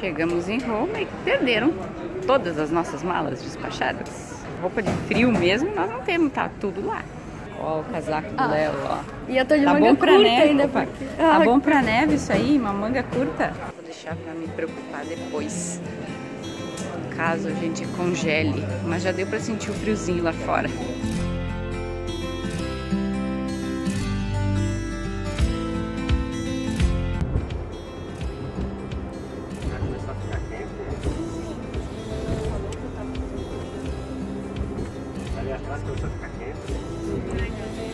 Chegamos em Roma e perderam todas as nossas malas despachadas. Roupa de frio mesmo, nós não temos, tá tudo lá. Ó, o casaco do Ah. Léo, ó. E eu tô de Tá manga bom pra curta neve, ainda. porque- Tá Ah, bom pra neve isso aí, uma manga curta. Vou deixar pra me preocupar depois. Caso a gente congele. Mas já deu pra sentir o friozinho lá fora. Okay.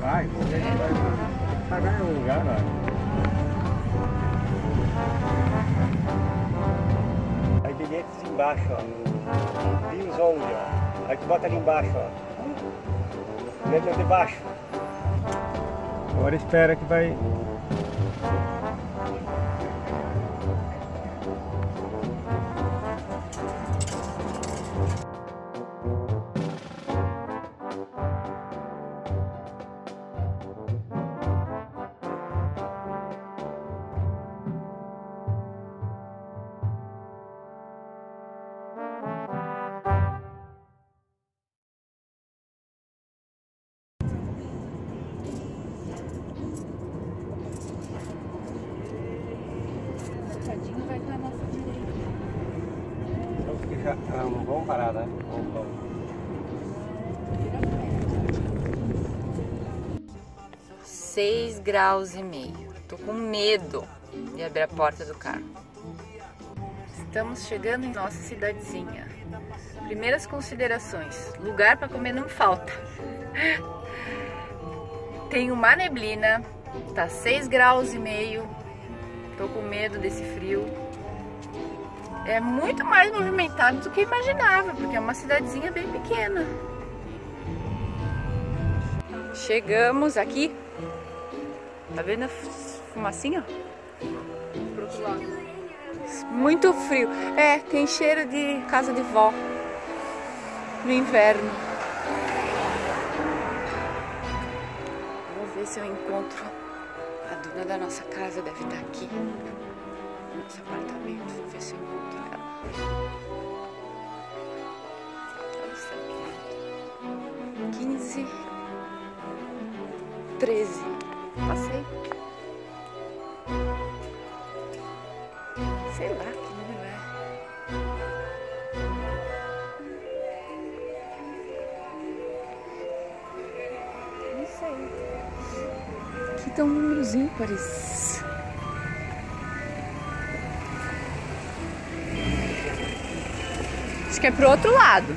Vai, vai pagar em um lugar, ó. Aí bilhetes embaixo, ó. Views only, ó. Aí tu bota ali embaixo, ó. Letra de baixo. Agora espera que vai. Vamos parar, né? Vamos, vamos. Seis graus e meio. Tô com medo de abrir a porta do carro. Estamos chegando em nossa cidadezinha. Primeiras considerações: lugar para comer não falta. Tem uma neblina, tá 6 graus e meio. Tô com medo desse frio. É muito mais movimentado do que imaginava, porque é uma cidadezinha bem pequena. Chegamos aqui. Tá vendo a fumacinha? Pro outro lado. Muito frio. É, tem cheiro de casa de vó. No inverno. Vou ver se eu encontro a dona da nossa casa. Deve estar aqui. No nosso apartamento. Vou ver se eu encontro 13. Passei. Sei lá que número é. Não sei. Aqui estão números ímpares. Acho que é pro outro lado.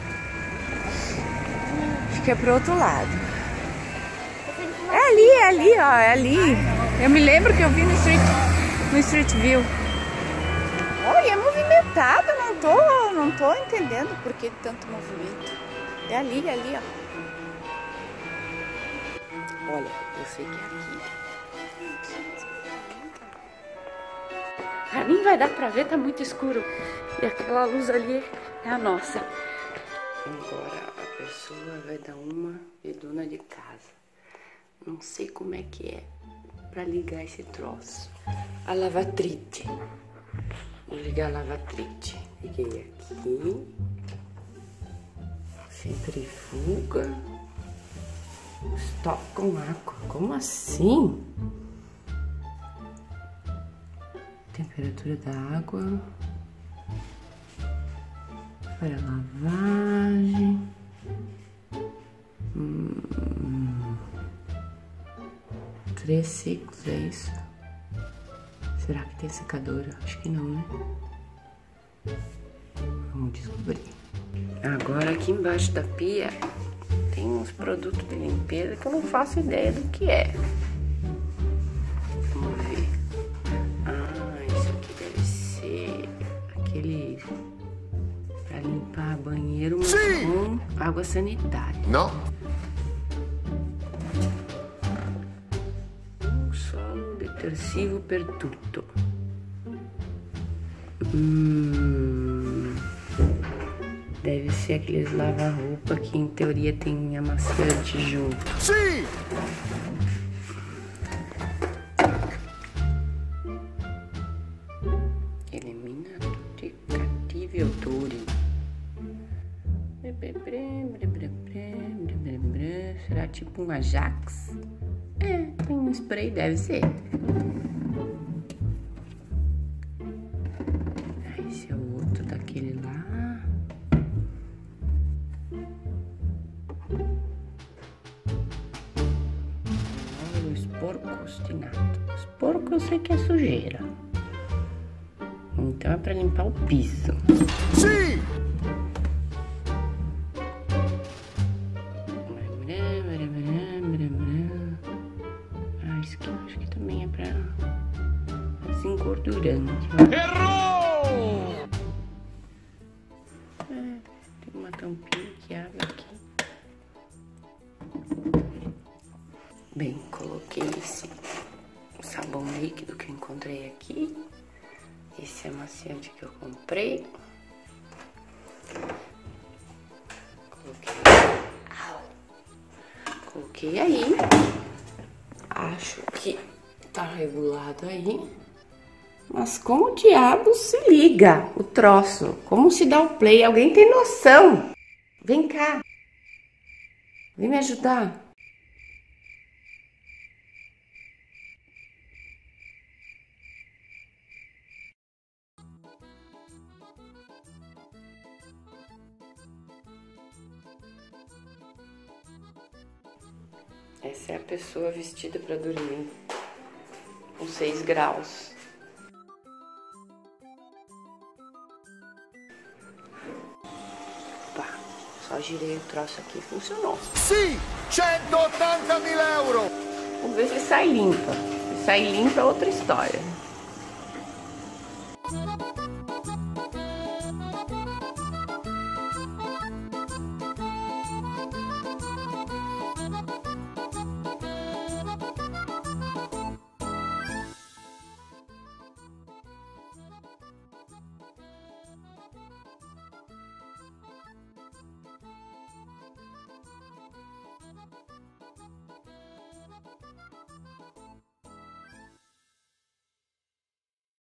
Acho que é pro outro lado. É ali, é ali, ó, é ali. Eu me lembro que eu vi no Street, no Street View. Olha, é movimentado, não tô, não tô entendendo por que tanto movimento. É ali, é ali, ó. Olha, eu sei que é aqui. Pra mim vai dar pra ver, tá muito escuro. E aquela luz ali é a nossa. Agora a pessoa vai dar uma de dona de casa. Não sei como é que é pra ligar esse troço. A lavatrite. Vou ligar a lavatrite. Liguei aqui. Centrifuga. Stop com água. Como assim? Temperatura da água. Para lavagem. Três ciclos, é isso? Será que tem secadora? Acho que não, né? Vamos descobrir. Agora aqui embaixo da pia tem uns produtos de limpeza que eu não faço ideia do que é. Vamos ver. Ah, isso aqui deve ser aquele para limpar banheiro, mas com água sanitária. No? Solo detersivo per tutto. Hum, deve ser aqueles lava-roupa que em teoria tem amaciante junto. Sì! Elimina tutti i cattivi odori. Será tipo um Ajax? É, tem um spray, deve ser. Ah, Esse é o outro daquele lá. Olha o esporco ostinato. Esporco eu sei que é sujeira. Então é pra limpar o piso. Sì! Desengordurante. Errou! É, tem uma tampinha que abre aqui. Bem, coloquei esse sabão líquido que eu encontrei aqui. Esse amaciante que eu comprei. Coloquei. Au. Coloquei aí. Acho que tá regulado aí. Mas como diabo se liga o troço? Como se dá o play? Alguém tem noção? Vem cá. Vem me ajudar. Essa é a pessoa vestida para dormir. Com 6 graus. Girei o troço aqui e funcionou. Sì! 180.000 euro! Vamos ver se sai limpa. Se sai limpa é outra história.